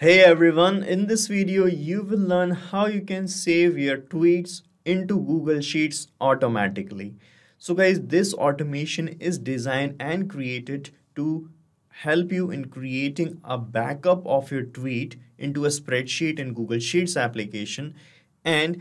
Hey everyone, in this video you will learn how you can save your tweets into Google Sheets automatically. So guys, this automation is designed and created to help you in creating a backup of your tweet into a spreadsheet in Google Sheets application and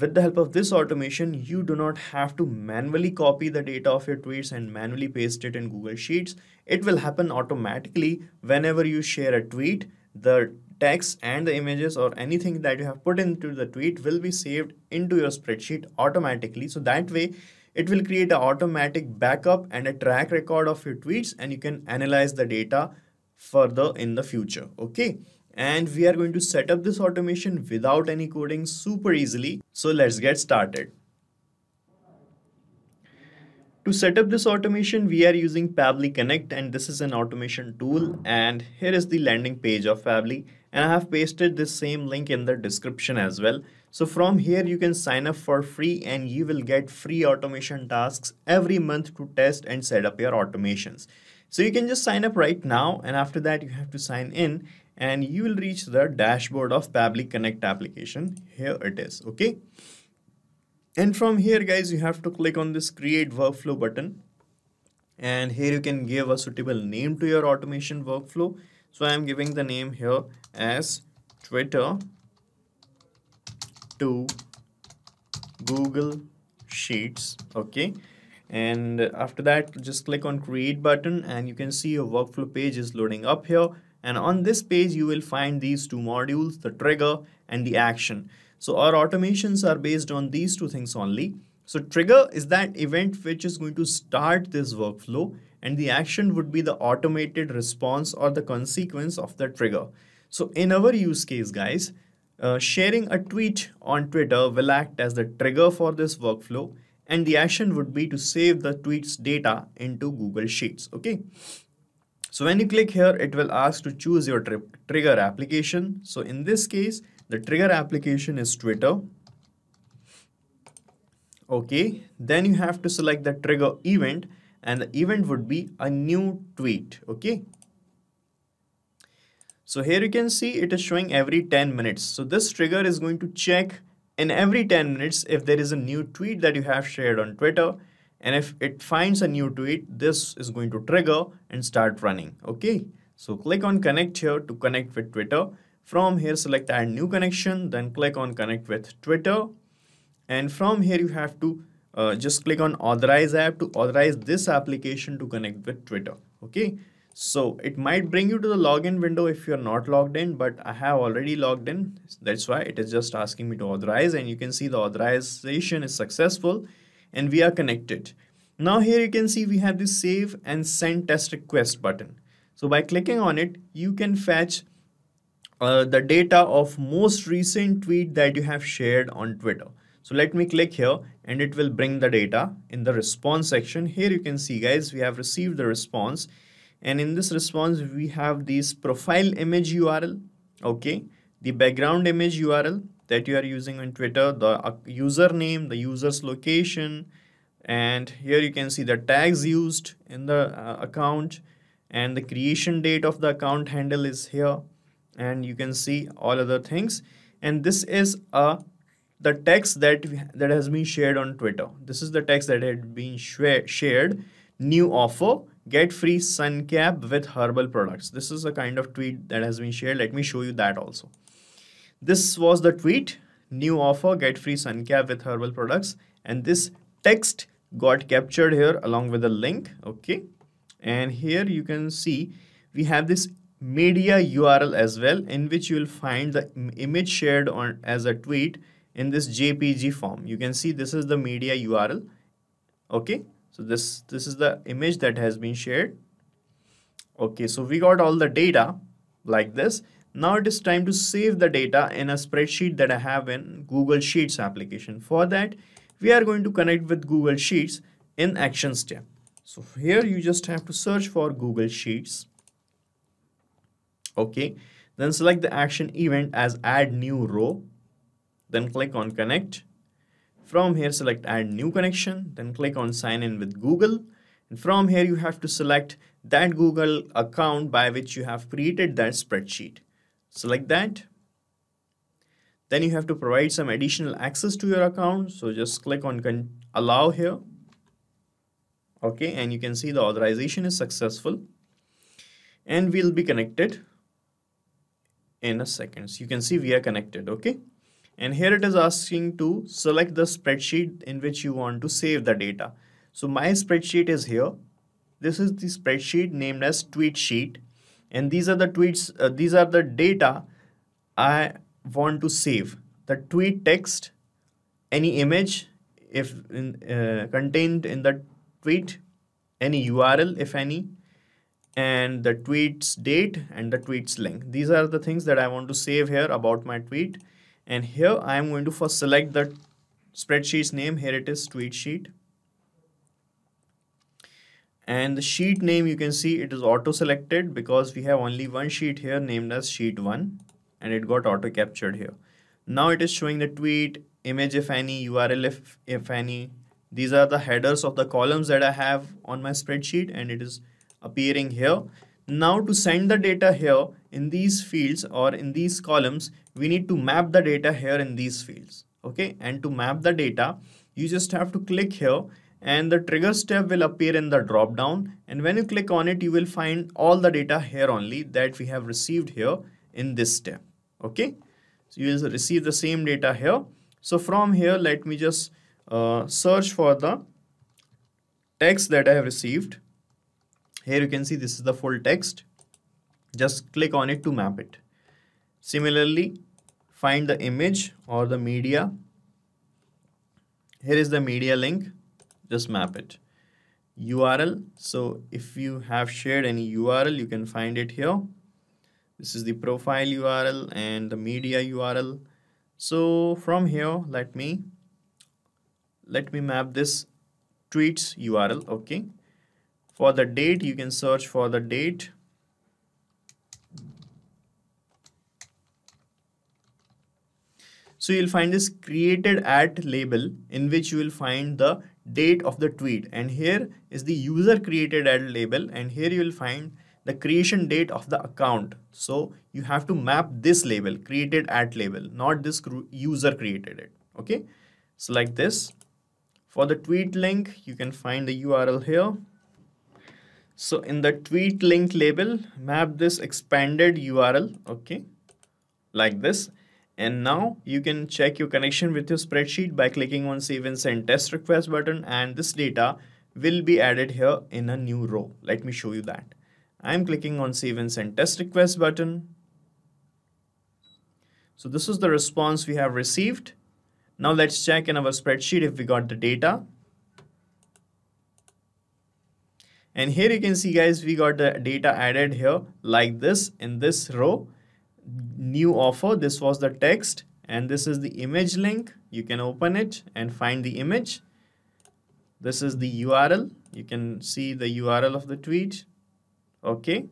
with the help of this automation, you do not have to manually copy the data of your tweets and manually paste it in Google Sheets. It will happen automatically whenever you share a tweet the text and the images or anything that you have put into the tweet will be saved into your spreadsheet automatically. So that way it will create an automatic backup and a track record of your tweets and you can analyze the data further in the future okay? And we are going to set up this automation without any coding super easily. So let's get started to set up this automation, we are using Pabbly Connect and this is an automation tool and here is the landing page of Pabbly and I have pasted this same link in the description as well. So from here you can sign up for free and you will get free automation tasks every month to test and set up your automations. So you can just sign up right now and after that you have to sign in and you will reach the dashboard of Pabbly Connect application. Here it is, okay? And from here guys you have to click on this create workflow button. And here you can give a suitable name to your automation workflow. So I am giving the name here as Twitter to Google Sheets okay? And after that just click on create button and you can see your workflow page is loading up here and on this page you will find these two modules the trigger and the action so our automations are based on these two things only. So trigger is that event which is going to start this workflow and the action would be the automated response or the consequence of the trigger. So in our use case guys, uh, sharing a tweet on Twitter will act as the trigger for this workflow and the action would be to save the tweet's data into Google Sheets. Okay. So when you click here, it will ask to choose your tri trigger application. So in this case, the trigger application is Twitter. Okay, then you have to select the trigger event and the event would be a new tweet. Okay. So here you can see it is showing every 10 minutes. So this trigger is going to check in every 10 minutes if there is a new tweet that you have shared on Twitter and if it finds a new tweet this is going to trigger and start running okay so click on connect here to connect with Twitter from here, select add new connection, then click on connect with Twitter. And from here, you have to uh, just click on authorize app to authorize this application to connect with Twitter. Okay. So it might bring you to the login window if you're not logged in, but I have already logged in. That's why it is just asking me to authorize and you can see the authorization is successful and we are connected. Now here you can see we have the save and send test request button. So by clicking on it, you can fetch uh, the data of most recent tweet that you have shared on Twitter. So let me click here and it will bring the data in the response section. Here you can see guys, we have received the response and in this response we have this profile image URL, okay, the background image URL that you are using on Twitter, the uh, username, the user's location, and here you can see the tags used in the uh, account and the creation date of the account handle is here and you can see all other things. And this is a the text that that has been shared on twitter. This is the text that had been shared. New offer get free sun cap with herbal products. This is a kind of tweet that has been shared. Let me show you that also this was the tweet new offer get free sun cap with herbal products and this text got captured here along with a link okay and here you can see we have this media URL as well in which you will find the image shared on as a tweet in this JPG form. You can see this is the media URL. Okay, so this this is the image that has been shared. Okay, so we got all the data like this. Now it is time to save the data in a spreadsheet that I have in Google Sheets application. For that, we are going to connect with Google Sheets in Actions tab. So here you just have to search for Google Sheets. Okay then select the action event as add new row. Then click on connect. From here select add new connection. Then click on sign in with google. And from here you have to select that google account by which you have created that spreadsheet select that. Then you have to provide some additional access to your account. So just click on allow here. Okay and you can see the authorization is successful. And we'll be connected in a second. So you can see we are connected okay? And here it is asking to select the spreadsheet in which you want to save the data. So my spreadsheet is here. This is the spreadsheet named as tweet sheet and these are the tweets uh, these are the data I want to save. The tweet text any image if in, uh, contained in the tweet any URL if any and the tweet's date and the tweet's link these are the things that I want to save here about my tweet. And here I am going to first select the spreadsheet's name. Here it is tweet sheet and the sheet name you can see it is auto selected because we have only one sheet here named as sheet 1 and it got auto captured here. Now it is showing the tweet image if any url if, if any these are the headers of the columns that i have on my spreadsheet and it is appearing here. Now to send the data here in these fields or in these columns we need to map the data here in these fields okay? And to map the data you just have to click here and the trigger step will appear in the drop down. And when you click on it you will find all the data here only that we have received here in this step. Okay? So you will receive the same data here. So from here let me just uh, search for the text that I have received. Here you can see this is the full text. Just click on it to map it. Similarly find the image or the media. Here is the media link just map it. URL so if you have shared any URL you can find it here. This is the profile URL and the media URL so from here let me let me map this tweets URL okay? For the date you can search for the date. So you'll find this created at label in which you will find the date of the tweet and here is the user created at label and here you will find the creation date of the account. So you have to map this label created at label, not this user created it. Okay. So like this for the tweet link, you can find the URL here. So in the tweet link label, map this expanded URL. Okay. Like this. And now you can check your connection with your spreadsheet by clicking on save and send test request button and this data will be added here in a new row. Let me show you that. I'm clicking on save and send test request button. So this is the response we have received. Now let's check in our spreadsheet if we got the data. And here you can see guys, we got the data added here like this in this row. New offer, this was the text and this is the image link. You can open it and find the image. This is the URL. You can see the URL of the tweet okay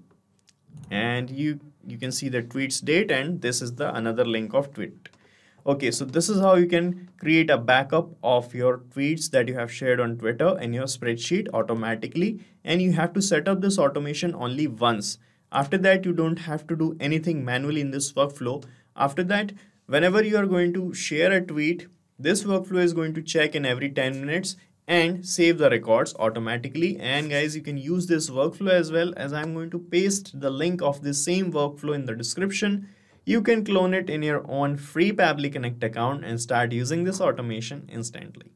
and you you can see the tweets date and this is the another link of tweet okay so this is how you can create a backup of your tweets that you have shared on twitter in your spreadsheet automatically and you have to set up this automation only once after that you don't have to do anything manually in this workflow. After that whenever you are going to share a tweet this workflow is going to check in every 10 minutes and save the records automatically. And guys you can use this workflow as well as I'm going to paste the link of this same workflow in the description. You can clone it in your own free Pabbly Connect account and start using this automation instantly.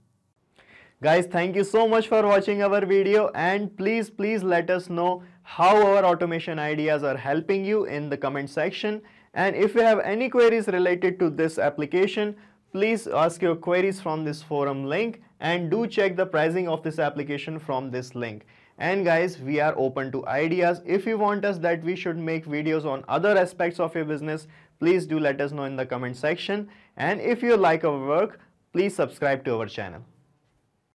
Guys, thank you so much for watching our video and please, please let us know how our automation ideas are helping you in the comment section. And if you have any queries related to this application, please ask your queries from this forum link and do check the pricing of this application from this link. And guys we are open to ideas. If you want us that we should make videos on other aspects of your business please do let us know in the comment section. And if you like our work please subscribe to our channel